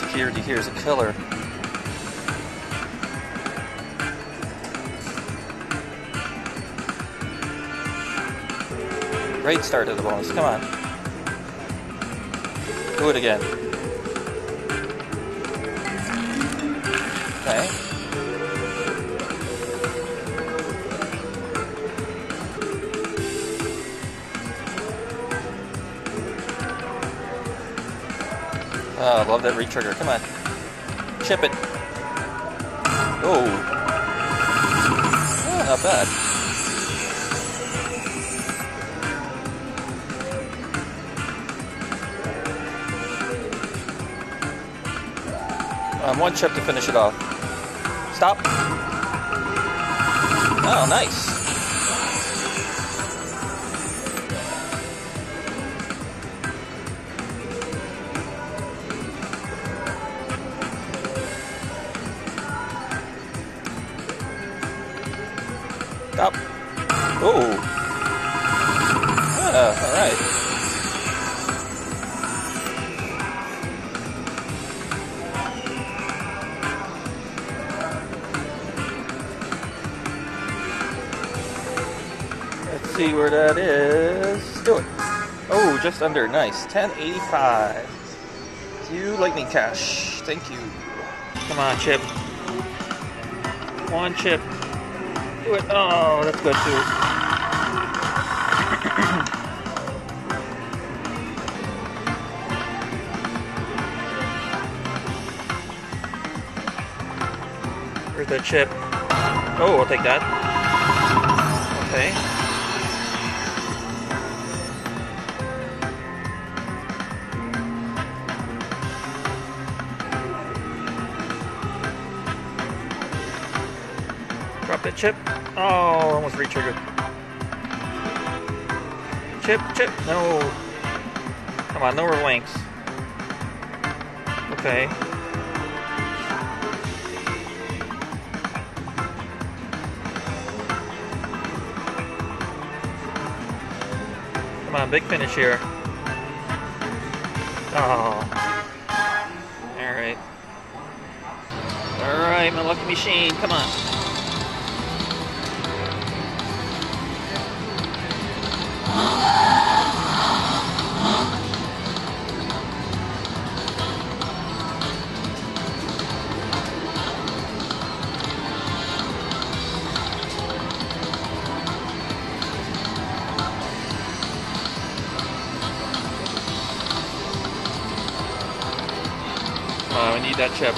security here is a killer. Great start to the bonus. Come on. Do it again. Okay. Oh, love that retrigger. Come on. Chip it. Oh. oh not bad. Um, one chip to finish it off. Stop. Oh, nice. Right. Let's see where that is. Do it. Oh, just under. Nice. 1085. You lightning cash. Thank you. Come on, Chip. One chip. Do it. Oh, that's good too. That chip? Oh, I'll take that. Okay. Drop that chip. Oh, almost re-triggered. Chip, chip, no. Come on, no more links. Okay. On, big finish here. Oh. Alright. Alright, my lucky machine, come on. Oh, we need that chip.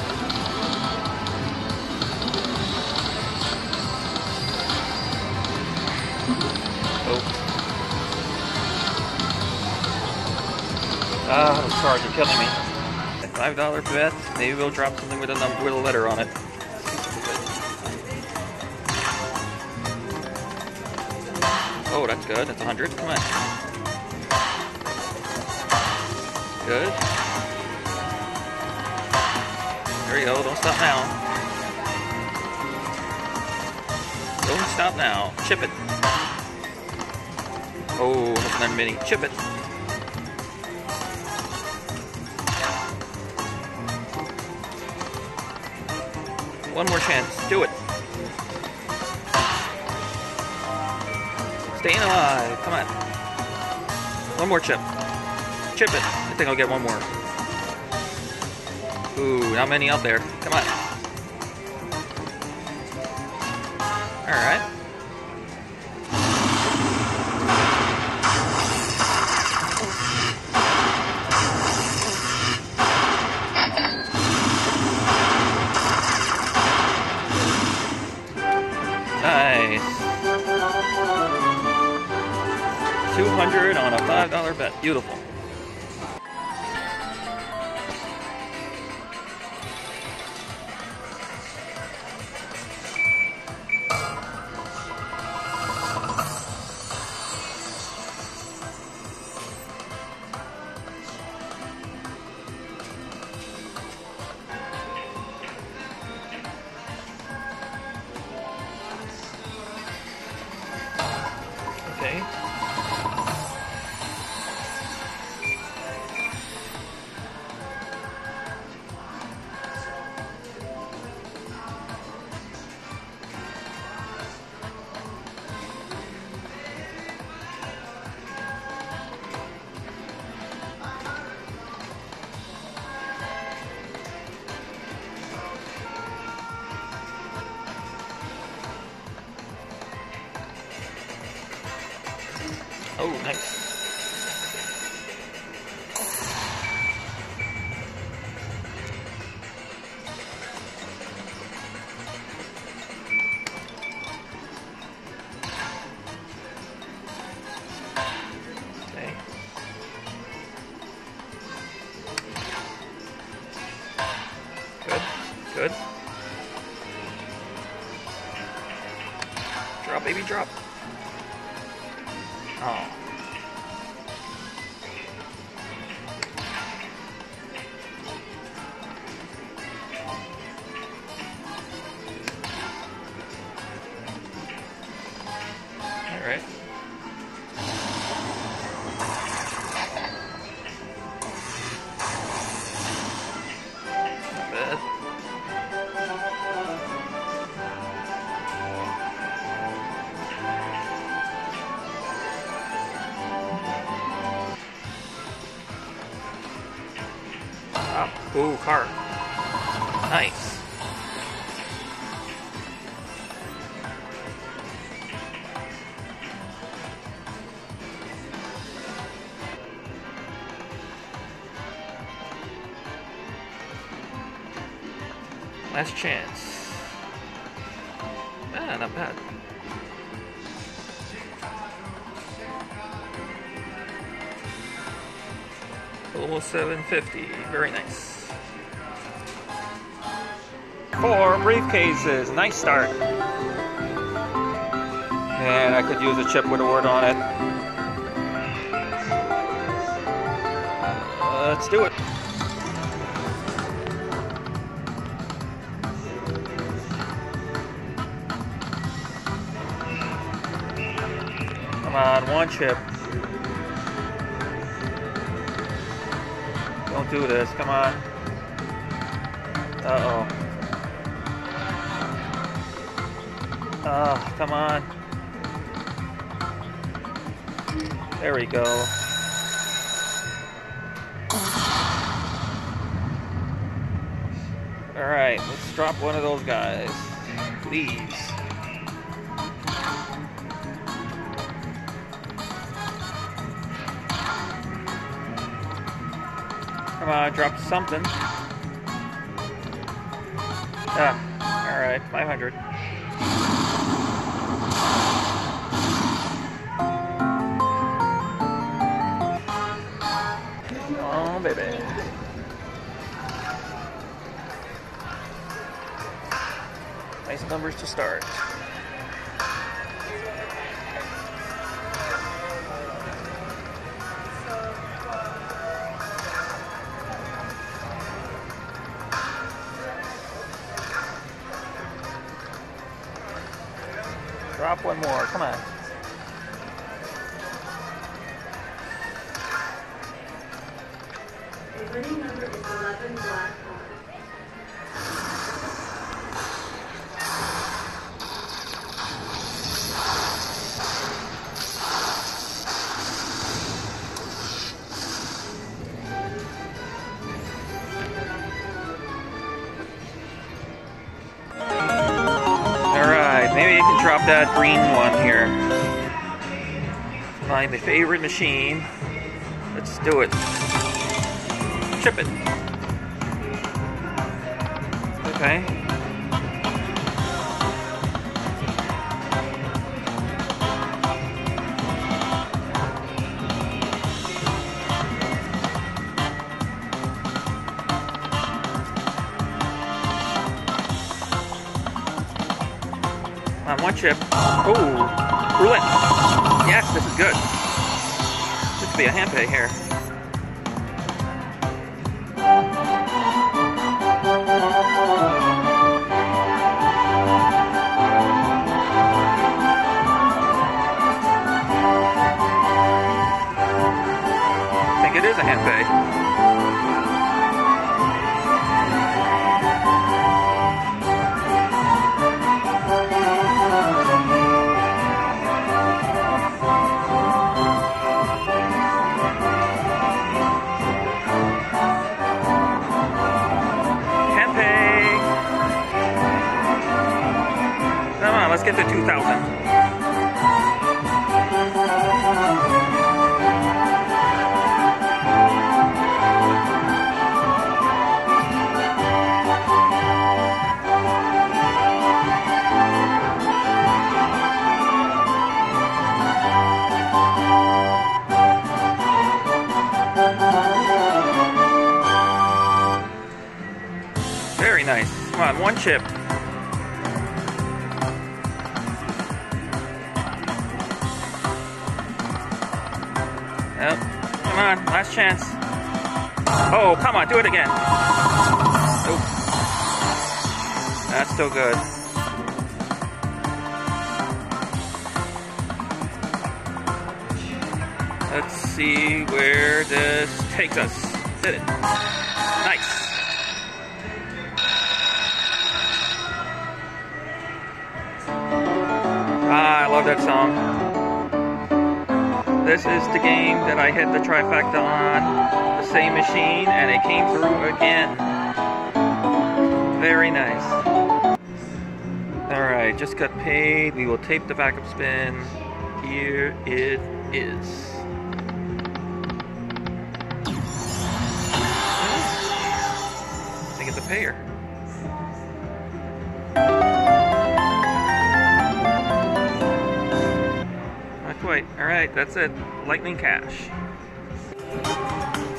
Oh. Ah, those cars are killing me. Five dollar bet. Maybe we'll drop something with a number with a letter on it. Oh, that's good. That's a hundred. Come on. Good. There you oh, go. Don't stop now. Don't stop now. Chip it. Oh, that's another mini. Chip it. One more chance. Do it. Staying alive. Come on. One more chip. Chip it. I think I'll get one more. Ooh, not many out there. Come on. Alright. Nice. 200 on a $5 bet. Beautiful. Nice. Good, good. Drop, baby, drop. All right. Ooh, car. Nice. Last chance. Ah, not bad. Almost 750. Very nice. Four briefcases. Nice start. And I could use a chip with a word on it. Let's do it. On, one chip. Don't do this, come on. Uh-oh. Ah, come on. There we go. Alright, let's drop one of those guys. Please. Come on, drop something. Ah, alright, 500. Oh, baby. Nice numbers to start. One more, come on. The winning number is 11 black that green one here. My favorite machine. Let's do it. Chip it. Okay. One chip. Ooh, roulette. Yes, this is good. This could be a pay here. I think it is a hand chip. Yep. Come on, last chance. Oh, come on, do it again. Nope. That's still good. Let's see where this takes us. Did it. Love that song. This is the game that I hit the trifecta on, the same machine, and it came through again. Very nice. Alright, just got paid. We will tape the backup spin. Here it is. I think it's a payer. Alright, that's it. Lightning Cash.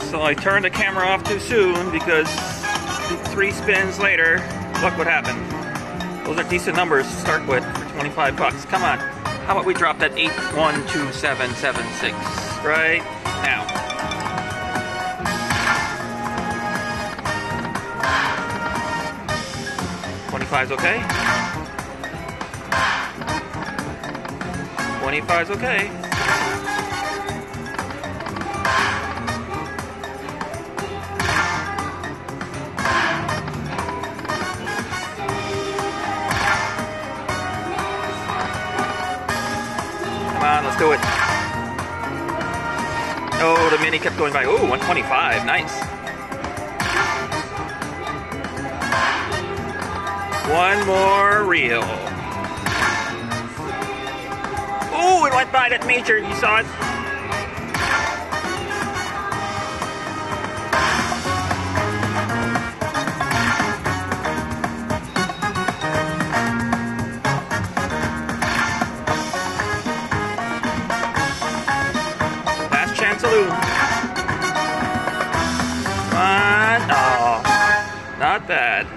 So I turned the camera off too soon because three spins later, look what happened. Those are decent numbers to start with for 25 bucks. Come on. How about we drop that 812776 right now? Twenty-five's okay. Twenty-five's okay. Let's do it. Oh, the mini kept going by. Oh, 125. Nice. One more reel. Oh, it went by that major. You saw it? Saloon. Come. Oh, not bad.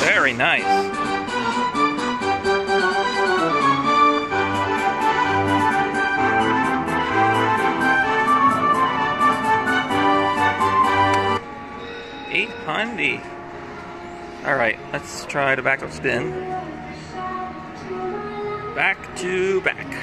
Very nice. All right, let's try the backup spin. Back to back.